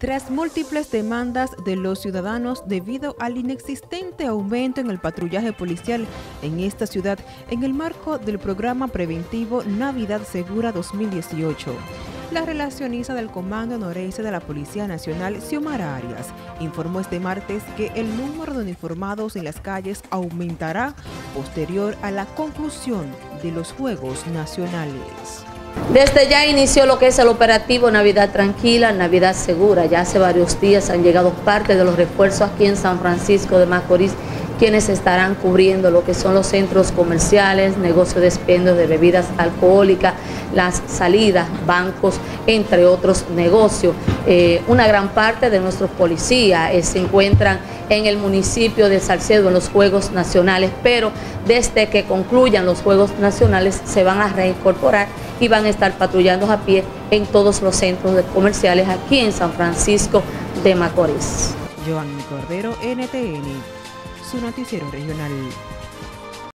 Tras múltiples demandas de los ciudadanos debido al inexistente aumento en el patrullaje policial en esta ciudad en el marco del programa preventivo Navidad Segura 2018, la relacionista del Comando Noreste de la Policía Nacional, Xiomara Arias, informó este martes que el número de uniformados en las calles aumentará posterior a la conclusión de los Juegos Nacionales. Desde ya inició lo que es el operativo Navidad Tranquila, Navidad Segura. Ya hace varios días han llegado parte de los refuerzos aquí en San Francisco de Macorís, quienes estarán cubriendo lo que son los centros comerciales, negocio de expendio de bebidas alcohólicas, las salidas, bancos, entre otros negocios. Eh, una gran parte de nuestros policías eh, se encuentran en el municipio de Salcedo en los Juegos Nacionales, pero desde que concluyan los Juegos Nacionales se van a reincorporar y van a estar patrullando a pie en todos los centros comerciales aquí en San Francisco de Macorís. Cordero, su noticiero regional.